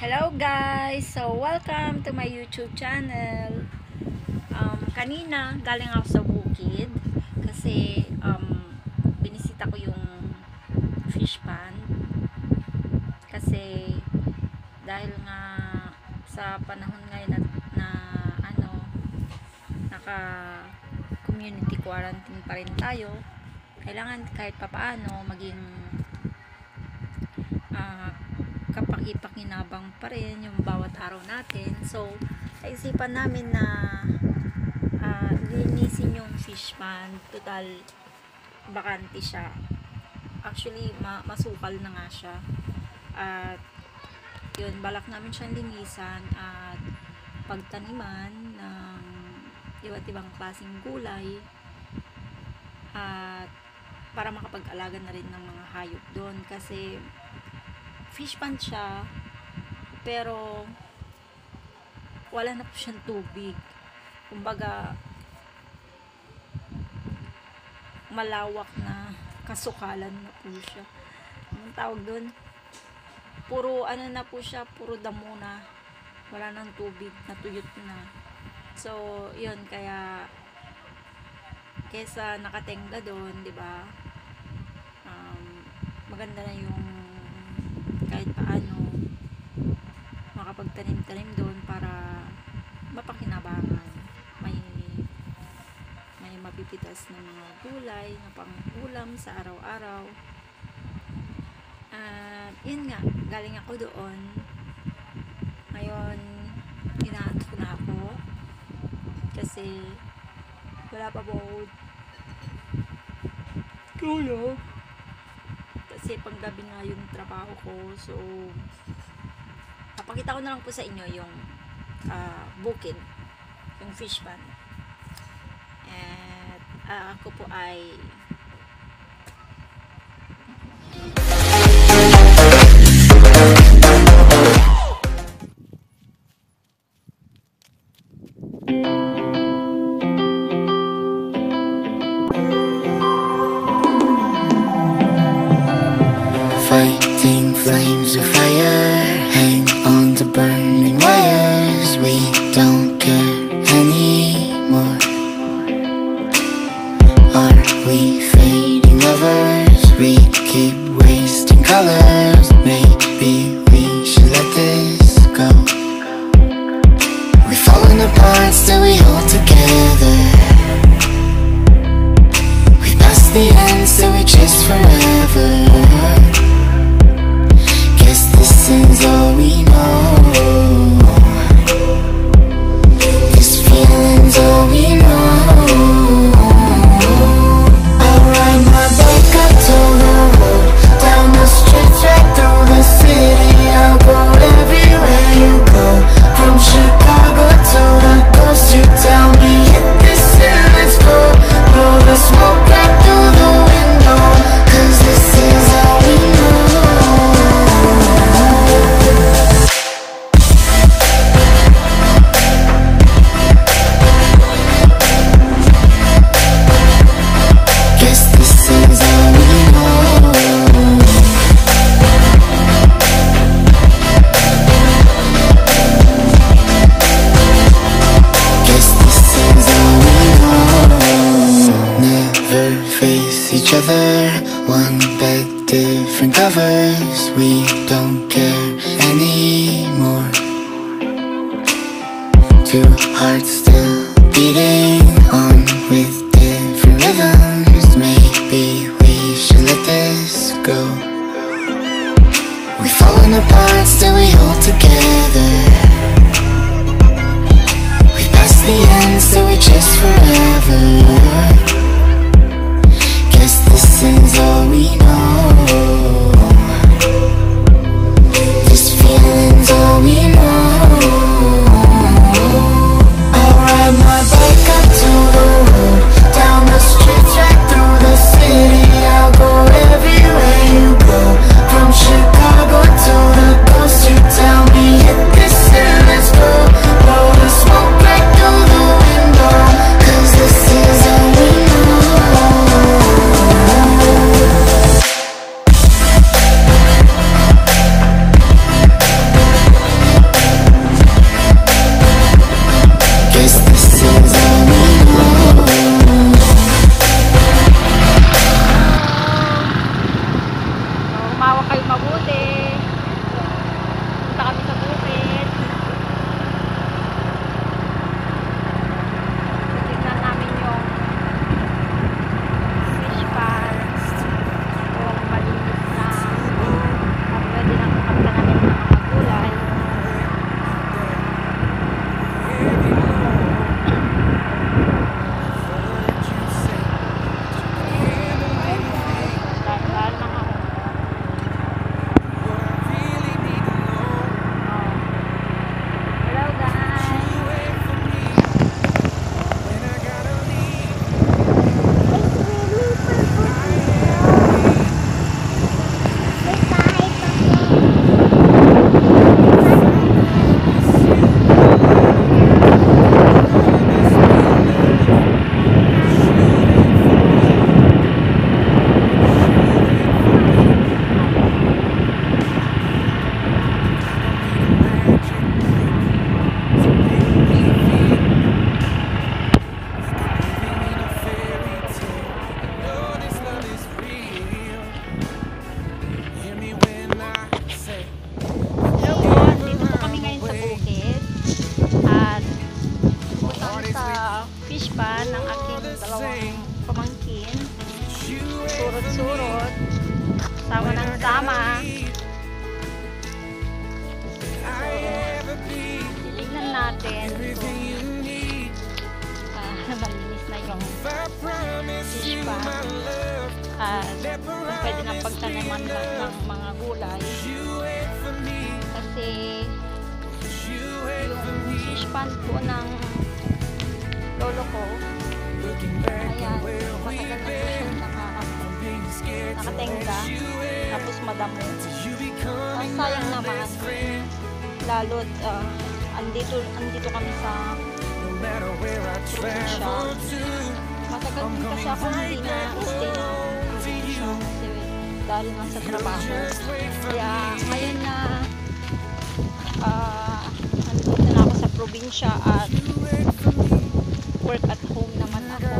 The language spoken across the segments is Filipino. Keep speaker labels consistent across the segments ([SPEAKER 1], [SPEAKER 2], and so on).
[SPEAKER 1] Hello guys! So, welcome to my YouTube channel. Um, kanina, galing ako sa bukid kasi um, binisita ko yung fish pond kasi dahil nga sa panahon ngayon na, na ano naka community quarantine pa rin tayo kailangan kahit papaano maging kapaki-pakinabang pa rin yung bawat araw natin. So, naisipan namin na uh, linisin yung fish pond. Total, bakante siya. Actually, ma masukal na nga siya. At, yun, balak namin siyang linisan at pagtaniman ng iba't ibang klaseng gulay at para makapag-alaga na rin ng mga hayop doon kasi fish pond siya pero wala na po siyang tubig. Kumbaga malawak na kasukalan na po siya. Anong tawag doon puro ano na po siya puro damo na. Wala nang tubig natuyot na. So yun kaya kesa nakatenga doon di ba? Um, maganda na yung paano makapagtanim-tanim doon para mapakinabangan. May may mapipitas na mga gulay na pang ulam sa araw-araw. At yun nga galing ako doon. Ngayon inaantok na ako. Kasi wala pa po tulog kasi panggabi nga yung trabaho ko. So papakita ko na lang po sa inyo yung uh, bukid yung fish pond. At uh, ako po ay
[SPEAKER 2] We keep wasting colors
[SPEAKER 1] madamo ang sayang naman. lalo't ah, andito, andito kami sa probinsya. matagal din kasi ako hindi na stay na probinsya kasi dahil nga sa trabaho. kaya ngayon na ah andito na ako sa probinsya at work at home naman ako.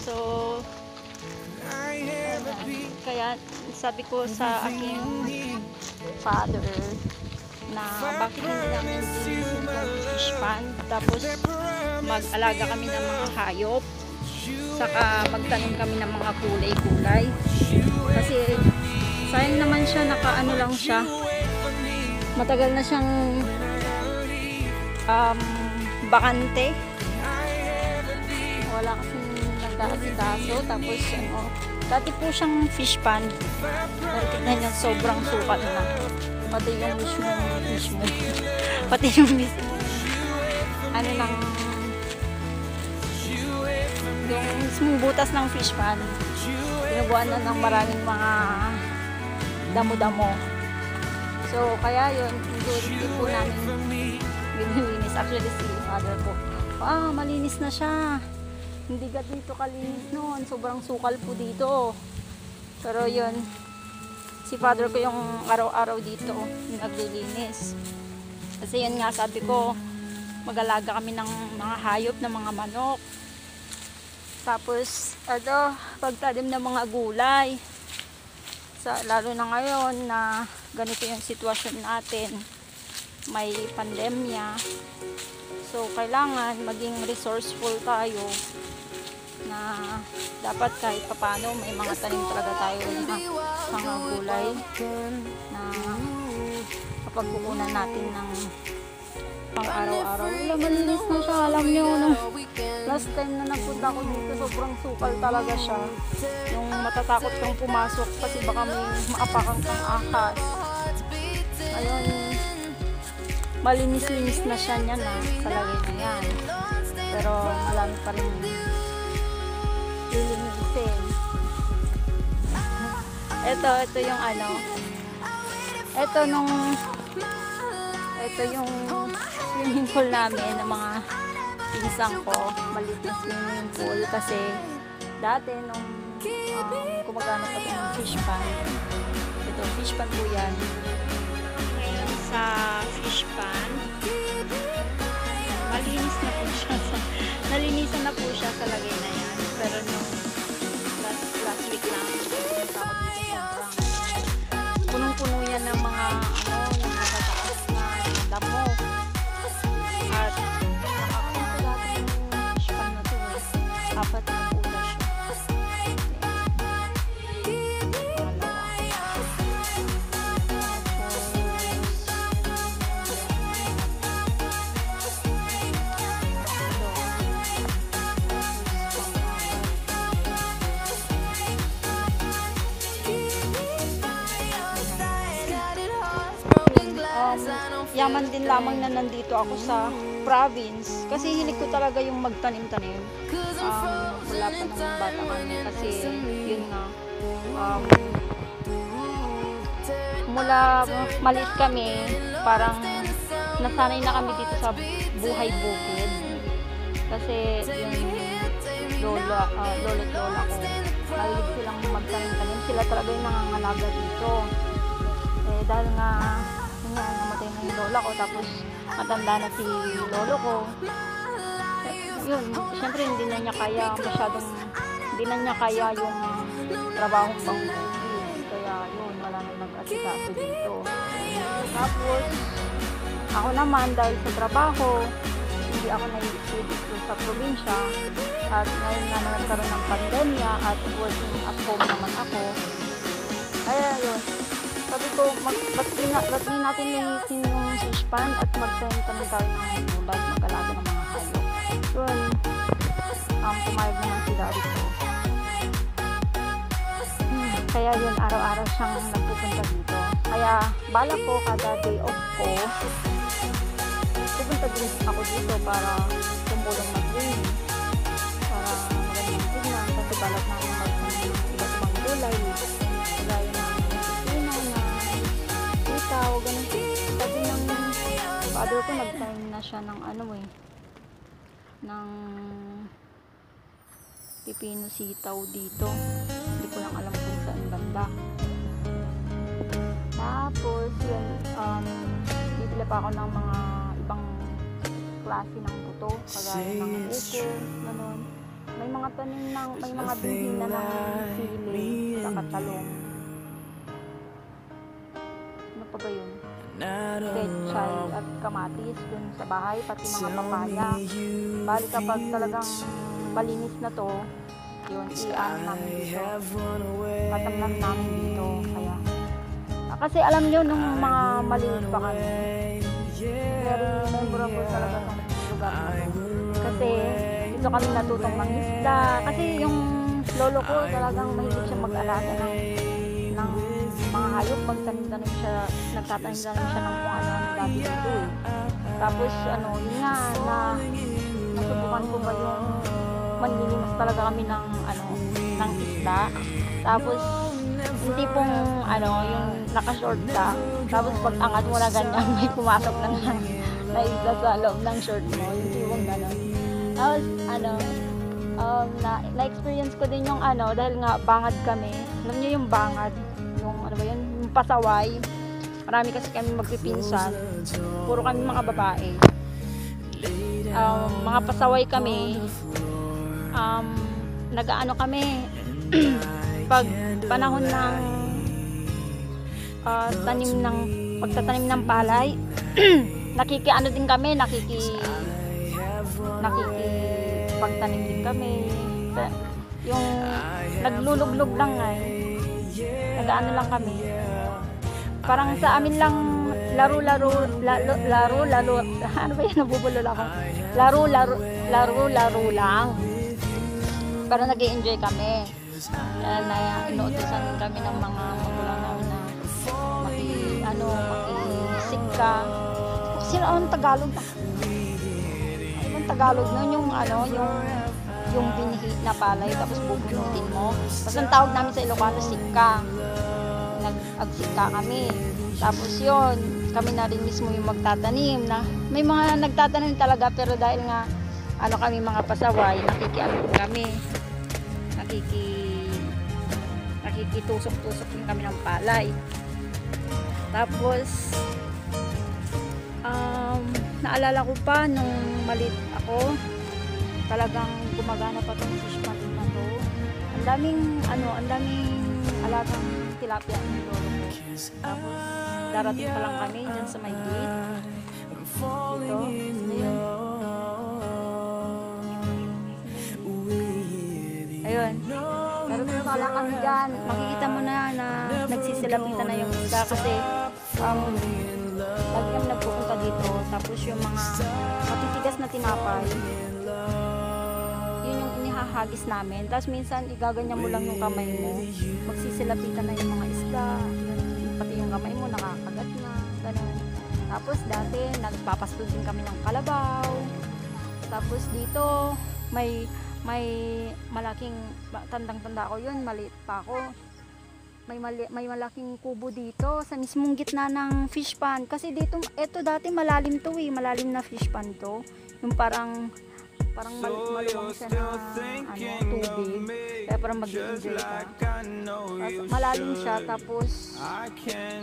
[SPEAKER 1] so kaya sabi ko sa aking father na bakit hindi namin yung fish pan tapos mag-alaga kami ng mga hayop. Saka magtanim kami ng mga kulay-kulay. Kasi sayang naman siya nakaano lang siya. Matagal na siyang um, bakante. Wala kasing nag-aasikaso tapos ano dati po siyang fish pan. Dahil tignan niyo sobrang sukat na. Pati yung mismo mismo pati yung mismo ano lang yung mismong butas ng fish pan binubuan na ng maraming mga damo-damo. So kaya yun hindi po namin binilinis actually si father ko ah malinis na siya hindi ka dito kalinis noon. Sobrang sukal po dito. Pero yun si father ko yung araw-araw dito naglilinis. Kasi yun nga sabi ko mag-alaga kami ng mga hayop ng mga manok. Tapos ano pagtanim ng mga gulay. Sa, lalo na ngayon na ganito yung sitwasyon natin. May pandemya. So kailangan maging resourceful tayo dapat kahit papano may mga tanim talaga tayo na mga gulay na kapag kukunan natin ng pang araw-araw wala malinis na siya alam niyo nung last time na nagpunta ko dito sobrang sukal talaga siya. Yung matatakot kang pumasok kasi baka may maapakang kang ahas. Ayun malinis-linis na siya niya na talagay na yan. Pero marami pa rin ito, ito yung ano. Ito nung ito yung swimming pool namin ng mga pinsan ko. Maliit na swimming pool kasi dati nung um, gumagana pa ito ng fish pan ito fish pan po yan. Ngayon sa fish pan malinis na po siya nalinisan na po siya sa lagay na yan pero nung last, last week lang. Punong-puno yan ng mga yaman din lamang na nandito ako sa province. Kasi hilig ko talaga yung magtanim-tanim. Um, wala pa ng bata kami kasi yun nga. Um, mula maliit kami parang nasanay na kami dito sa buhay bukid. Kasi yung lola, uh, lolo at lola ko mahilig silang magtanim-tanim. Sila talaga yung nangangalaga dito. Eh dahil nga nga namatay na yung lola ko tapos matanda na si lolo ko. Yun syempre hindi na niya kaya masyadong hindi na niya kaya yung trabaho pang kaya yun wala na nag-asikaso dito. Tapos ako naman dahil sa trabaho hindi ako naiisip sa probinsya. At ngayon nga na nagkaroon ng pandemya at working at home naman ako. Kaya yun sabi ko, mag, ba't, di na, ba't di natin linisin yung fish pan at mag-tanim kami tayo ng gulay, mag-alaga ng mga hayop. Yun, um, pumayag naman si daddy ko. Hmm, kaya yun, araw-araw siyang nagpupunta dito. Kaya, bala ko kada day off ko, pupunta din ako dito para tumulong mag-clean. Para magandang tignan. Kasi balat namin mag-clean iba't ibang gulay. Father ko, nag-time na siya ng ano eh, ng pipino sitaw dito. Hindi ko lang alam kung saan banda. Tapos, yun, um, bibili pa ako ng mga ibang klase ng buto, kagaya ng upo, ganun. May mga tanim ng, may mga bibili na ng sili, saka talong. Ano pa ba yun? Pechay at kamatis dun sa bahay, pati mga papaya. Bali kapag talagang malinis na to, yun, i-ano namin dito. Tatamnan namin dito. Kaya, Ah, kasi alam nyo, nung mga malinis pa kami, very memorable talaga tong lugar na to. Kasi, dito kami natutong mangisda. Kasi yung lolo ko talagang mahilig siya mag-alaga ng, ng mga hayop. Magtanim-tanim siya, nagtatanim-tanim siya ng kung ano ang dati dito. Tapos, ano, yun nga, na, nasubukan ko ba yung manlilimas talaga kami ng, ano, ng isda. Tapos, hindi pong, ano, yung naka-short ka. Tapos, pag angat mo na ganyan, may pumasok na na, na isda sa loob ng short mo. Hindi pong gano'n. Tapos, ano, um, na, na-experience ko din yung ano, dahil nga bangad kami. Alam niyo yung bangad, pasaway. Marami kasi kami magpipinsan. Puro kami mga babae. Um, mga pasaway kami. Um, nag-ano kami, pag panahon ng ah, tanim ng pagtatanim ng palay, nakiki ano din kami, nakiki nakiki pagtanim din kami. Yung nagluluglog lang nga eh. Nag-ano lang kami. Parang sa amin lang laro-laro laro laro laro ano ba yan nabubulol ako. Laro laro laro laro lang. Para nag enjoy kami. Na, na inuutosan kami ng mga magulang namin na maki ano makisig ka. Sino ang Tagalog? Ano ang Tagalog nun? Yung ano yung yung binhi na palay tapos bubunutin mo. Tapos ang tawag namin sa Ilocano sikka nag-agsika kami. Tapos yun kami na rin mismo yung magtatanim na may mga nagtatanim talaga pero dahil nga ano kami mga pasaway nakikiano kami. Nakiki nakikitusok-tusok din kami ng palay. Tapos um, naalala ko pa nung malit ako talagang gumagana pa tong fish pond na to. Ang daming ano ang daming alagang tilapia ng lolo ko tapos darating pa lang kami dyan sa may gate. Dito ayun ayun. Pero kung wala kami dyan. Makikita mo na na nagsisilapitan na yung isda kasi um, lagi kami nagpupunta dito. Tapos yung mga matitigas na tinapay inihahagis namin. Tapos minsan igaganyan mo lang yung kamay mo. Magsisilapitan na yung mga isda. Pati yung kamay mo nakakagat na. Ganun. Tapos dati nagpapasto din kami ng kalabaw. Tapos dito may may malaking tandang-tanda ko yun maliit pa ako. May mali, may malaking kubo dito sa mismong gitna ng fish pond. Kasi dito eto dati malalim to eh. Malalim na fish pond to. Yung parang parang mal, maluwang siya na ano, tubig kaya parang mag-enjoy ka Tapos, malalim siya tapos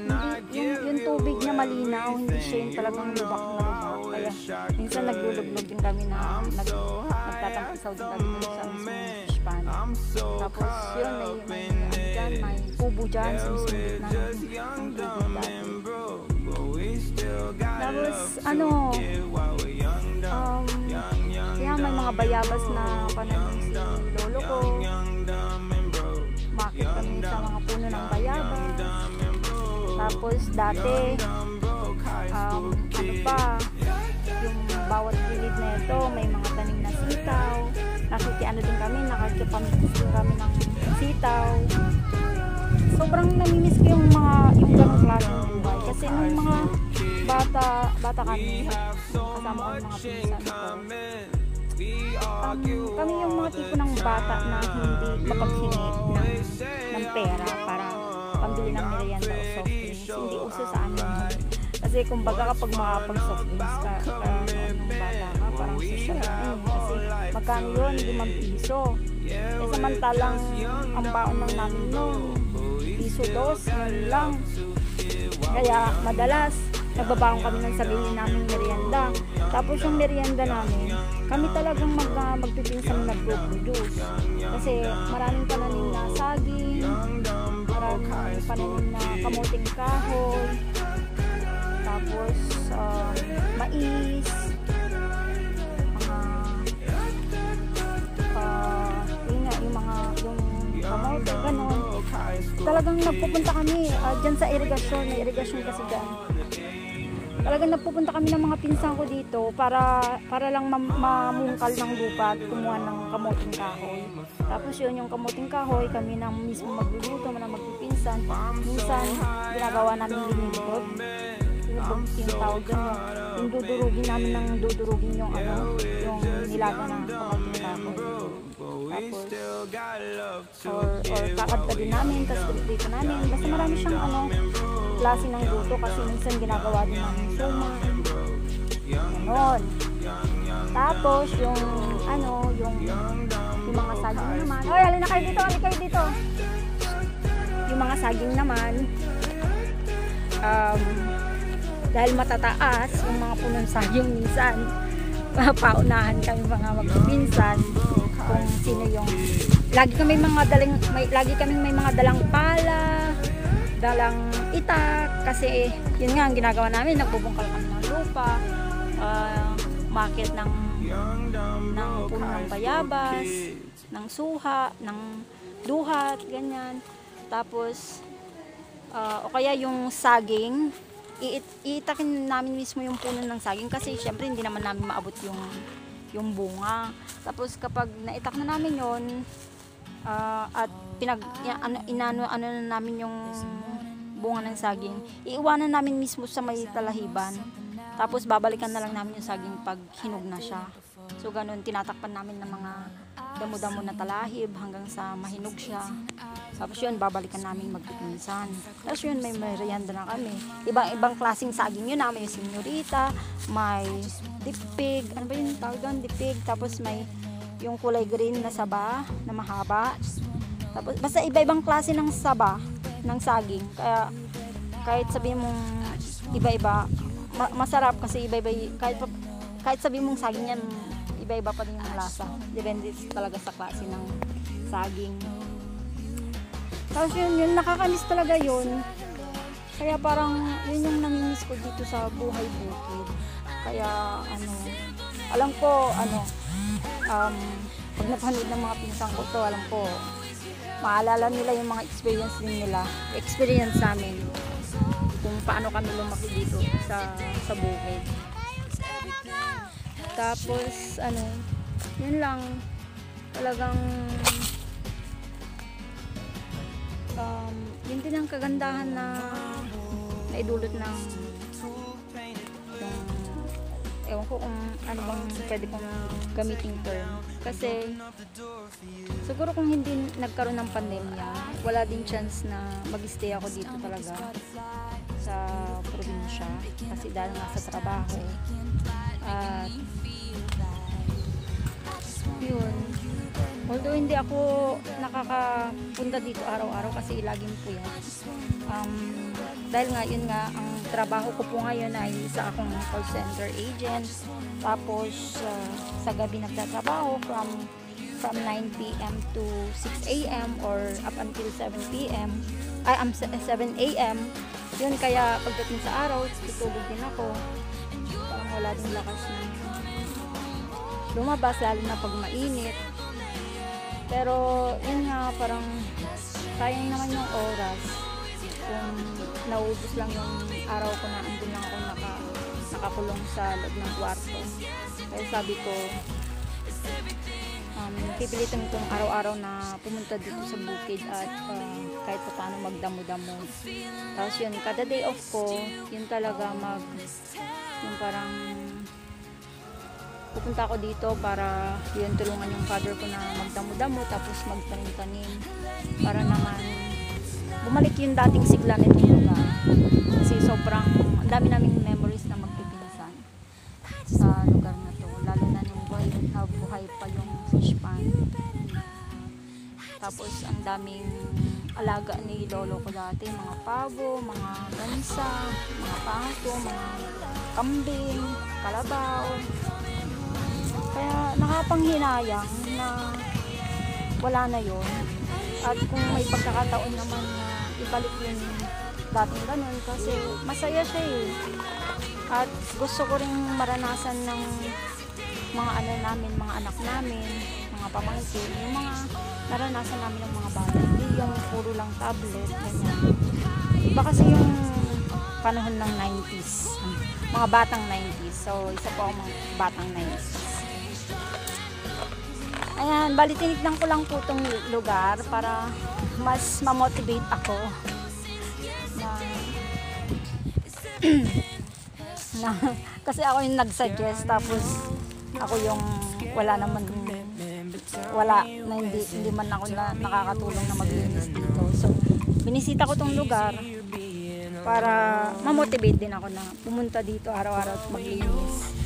[SPEAKER 1] hindi, yung, yung tubig niya malinaw hindi siya yung talagang lubak na lubak. Kaya minsan naglulublog din kami na nag, nagtatampisaw din kami sa mismong fish pond tapos yun may, may, ano dyan, may kubo dyan sa mismong gitna ng tubig dati. tapos ano um, kaya may mga bayabas na pananim si lolo ko makit kami sa mga puno ng bayabas Tapos dati, um, ano pa, yung bawat gilid na ito, may mga tanim na sitaw. Nakikiano din kami, nakikipamitis din kami ng sitaw. Sobrang namimiss ko yung mga, yung ganong klaseng buhay. Kasi nung mga bata, bata kami, kasama ko mga pinsan ko. Um, kami yung mga tipo ng bata na hindi mapaghingi ng, ng pera para pambili ng merienda o soft drinks. Hindi uso sa amin. Kasi kumbaga kapag makapag soft drinks ka, ka nung bata ka, parang sasalain. Kasi magkano yun? Limang piso. Eh samantalang ang baon lang namin noon, piso dos, yun lang. Kaya madalas, nagbabaon kami ng sarili namin merienda. Tapos yung merienda namin, kami talagang mag, uh, magpipinsan nagpo-produce. Kasi maraming pananim na saging, maraming pananim na kamuting kahoy, tapos um, mais, mga uh, yun nga, yung mga yung kamote, ganun. Talagang nagpupunta kami uh, dyan sa irigasyon, may irigasyon kasi dyan talagang nagpupunta kami ng mga pinsan ko dito para para lang mam- mamungkal ng lupa at kumuha ng kamuting kahoy. Tapos yun, yung kamuting kahoy, kami nang mismo magluluto, na magpipinsan. Minsan, ginagawa namin linilibot. Yung tawag dun, yung, dudurugin namin ng dudurugin yung ano, yung nilaga ng kamuting kahoy. Tapos, or, or kakadkadin namin, tapos dito namin. Basta marami siyang ano, klase ng luto kasi minsan ginagawa din namin suma. Ganon. Tapos, yung, ano, yung, yung mga saging naman. Oy, alin na kayo dito, alin kayo dito. Yung mga saging naman, um, dahil matataas, yung mga punong saging minsan, paunahan kami mga magpinsan kung sino yung lagi kami mga dalang may lagi kami may mga dalang pala dalang itak kasi yun nga ang ginagawa namin nagbubungkal kami ng lupa uh, market ng ng puno ng bayabas ng suha ng duhat ganyan tapos uh, o kaya yung saging iit iitakin namin mismo yung puno ng saging kasi syempre hindi naman namin maabot yung yung bunga. Tapos kapag naitak na namin yon uh, at pinag ano, inano ano na namin yung bunga ng saging, iiwanan namin mismo sa may talahiban. Tapos babalikan na lang namin yung saging pag hinog na siya. So ganun, tinatakpan namin ng mga damo-damo na talahib hanggang sa mahinog siya. Tapos yun, babalikan namin magpipinsan. Tapos yun, may merienda na kami. Ibang-ibang klaseng saging yun na. May senyorita, may dipig, ano ba yung tawag doon? Dipig. Tapos may yung kulay green na saba, na mahaba. Tapos, basta iba-ibang klase ng saba, ng saging. Kaya, kahit sabihin mong iba-iba, ma- masarap kasi iba-iba, kahit, kahit sabihin mong saging yan, iba-iba pa rin yung lasa. Depende talaga sa klase ng saging. Tapos yun, yun, nakakamiss talaga yun. Kaya parang, yun yung namimiss ko dito sa buhay bukid. Kaya, ano, alam ko, ano, um, pag napanood ng mga pinsang ko to, alam ko, maalala nila yung mga experience din nila. Experience namin kung paano kami lumaki dito sa, sa bukid. Tapos, ano, yun lang, talagang um, yun din ang kagandahan na naidulot ng yung, ewan ko kung ano bang pwede kong gamitin term. Kasi siguro kung hindi nagkaroon ng pandemya wala din chance na mag-stay ako dito talaga sa probinsya. Kasi dahil nga sa trabaho. At yun Although hindi ako nakakapunta dito araw-araw kasi laging puyat. Um, dahil nga yun nga, ang trabaho ko po ngayon ay isa akong call center agent. Tapos uh, sa gabi nagtatrabaho from from 9 p.m. to 6 a.m. or up until 7 p.m. ay um, 7 a.m. Yun kaya pagdating sa araw, tutulog din ako. Parang wala din lakas na lumabas lalo na pag mainit. Pero, yun nga, parang sayang naman yung oras. kung nauubos lang yung araw ko na andun lang ako naka, nakakulong sa loob ng kwarto. Kaya sabi ko, um, pipilitan itong araw-araw na pumunta dito sa bukid at um, kahit pa paano magdamo-damo. Tapos yun, kada day off ko, yun talaga mag, yung parang pupunta ako dito para yun tulungan yung father ko na magdamo-damo tapos magtanim-tanim para naman bumalik yung dating sigla nitong lugar. Kasi sobrang ang dami naming memories na magpipinsan sa lugar na to lalo na nung buhay, buhay pa yung fish pond. Tapos ang daming alaga ni lolo ko dati mga pabo, mga gansa mga pato, mga kambing kalabaw kaya nakapanghinayang na wala na yon at kung may pagkakataon naman na ibalik yung dating ganun kasi masaya siya eh. At gusto ko rin maranasan ng mga ano namin, mga anak namin mga pamangkin, yung mga naranasan namin ng mga bata. Hindi yung puro lang tablet ganyan. Iba kasi yung panahon ng 90s mga batang 90s so isa po ako mga batang 90s Ayan, bali tinignan ko lang po itong lugar para mas ma-motivate ako na, na kasi ako yung nag-suggest tapos ako yung wala naman wala na hindi, hindi man ako na nakakatulong na maglinis dito. So binisita ko tong lugar para ma-motivate din ako na pumunta dito araw-araw at maglinis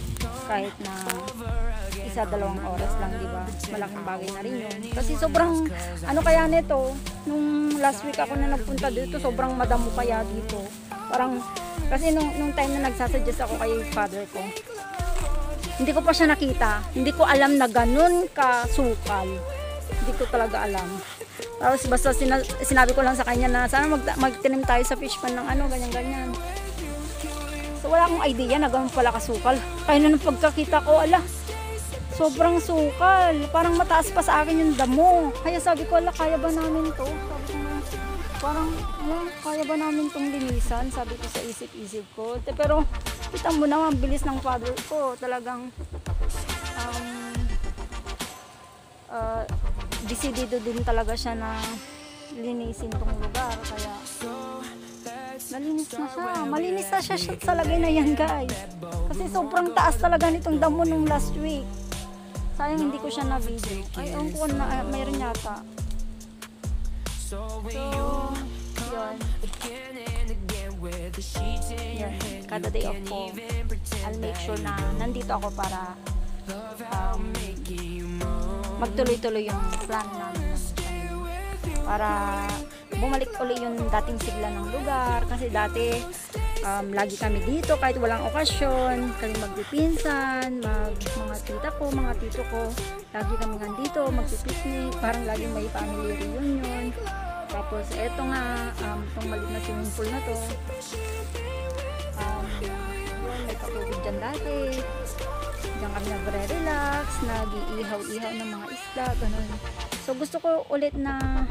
[SPEAKER 1] kahit na isa dalawang oras lang, di ba? Malaking bagay na rin yun. Kasi sobrang, ano kaya nito, nung last week ako na nagpunta dito, sobrang madamo kaya dito. Parang, kasi nung, nung time na nagsasuggest ako kay father ko, hindi ko pa siya nakita. Hindi ko alam na ganun kasukal. Hindi ko talaga alam. Tapos basta sina- sinabi ko lang sa kanya na sana mag- magtinim tayo sa fish pan ng ano, ganyan-ganyan. Wala akong idea na ganun pala kasukal. Kaya na nung pagkakita ko, ala, sobrang sukal. Parang mataas pa sa akin yung damo. Kaya sabi ko, ala, kaya ba namin to? Sabi ko na, parang, ala, kaya ba namin tong linisan? Sabi ko sa isip-isip ko. Pero, kita mo naman, bilis ng father ko. Talagang, um, uh, desidido din talaga siya na linisin tong lugar. Kaya, Nalinis na siya. Malinis na siya, siya sa lagay na yan, guys. Kasi sobrang taas talaga nitong damo nung last week. Sayang hindi ko siya na-video. Ay, ewan ko na, uh, mayroon yata. So, yun. Yan. Kada day off ko, I'll make sure na nandito ako para um, magtuloy-tuloy yung plan namin. Para bumalik uli yung dating sigla ng lugar. Kasi dati, um, lagi kami dito kahit walang okasyon. Kami magpipinsan, mag, mga tita ko, mga tito ko. Lagi kami nandito, magpipiknik. Parang lagi may family reunion. Tapos, eto nga, um, itong maliit na swimming pool na to. Um, yun, may patubig dyan dati. Diyan kami nagre-relax, nag-iihaw-ihaw ng mga isda, ganun. So, gusto ko ulit na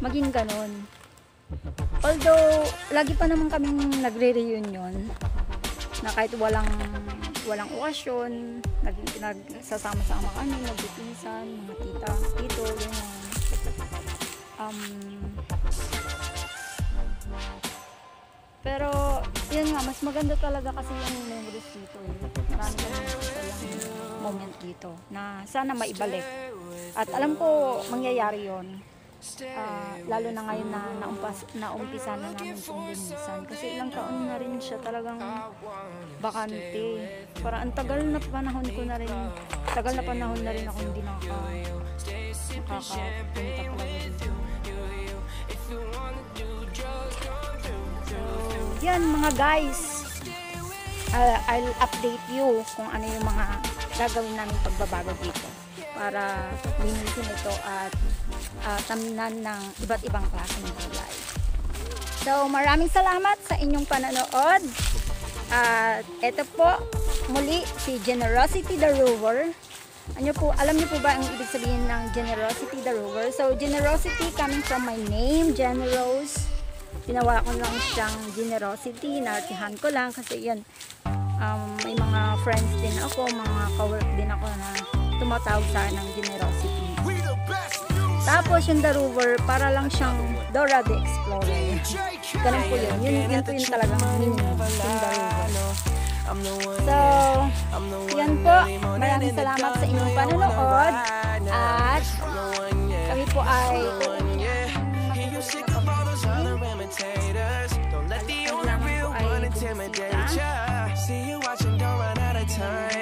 [SPEAKER 1] maging ganun. Although, lagi pa naman kaming nagre-reunion na kahit walang walang okasyon, nag, nagsasama-sama kami, nagpipinsan, mga tita, tito, ganyan. Um, pero, yun nga, mas maganda talaga kasi yung memories dito. Eh. Marami kami moment dito na sana maibalik. At alam ko, mangyayari yon Ah, lalo na ngayon na naumpas, naumpisa na namin itong linisan. Kasi ilang taon na rin siya talagang bakante. Para ang tagal na panahon ko na rin, tagal na panahon na rin ako hindi nakaka, nakakapunta talaga dito. So, yan mga guys. I'll, I'll update you kung ano yung mga gagawin namin pagbabago dito para linisin ito at uh, tamnan ng iba't ibang klaseng gulay. So, maraming salamat sa inyong panonood. At ito po, muli, si Generosity the Rover. Ano po, alam niyo po ba ang ibig sabihin ng Generosity the Rover? So, generosity coming from my name, Generose. ginawa ko lang siyang generosity, nartihan ko lang kasi yan, um, may mga friends din ako, mga kawork din ako na tumatawag sa ng generosity. Tapos yung The Rover, para lang siyang Dora the Explorer. Ganun po yun. Yun, yun po yung talagang meaning yung The Rover. So, yan po. Maraming salamat sa inyong panonood. At kami po ay
[SPEAKER 3] Don't let the only real one intimidate ya. See you watching, don't run out of time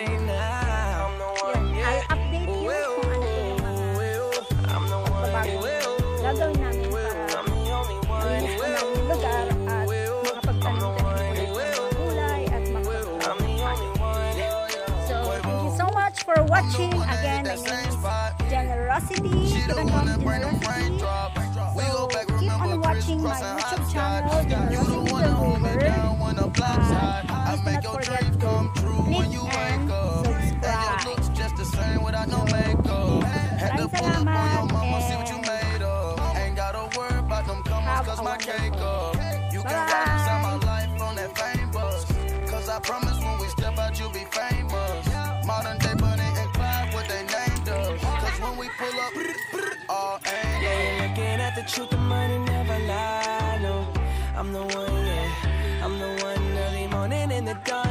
[SPEAKER 1] for watching. Again, my name is Generosity. Kailangan Generosity. So, keep on watching my YouTube channel, Generosity the Rover. Uh, please do not forget to click and subscribe.
[SPEAKER 4] just the same without no makeup. Had to
[SPEAKER 1] Maraming
[SPEAKER 4] pull up on your mama, see what you
[SPEAKER 1] truth,
[SPEAKER 4] the money never lie, no.
[SPEAKER 1] I'm
[SPEAKER 4] the one, yeah. I'm the one early morning in the dawn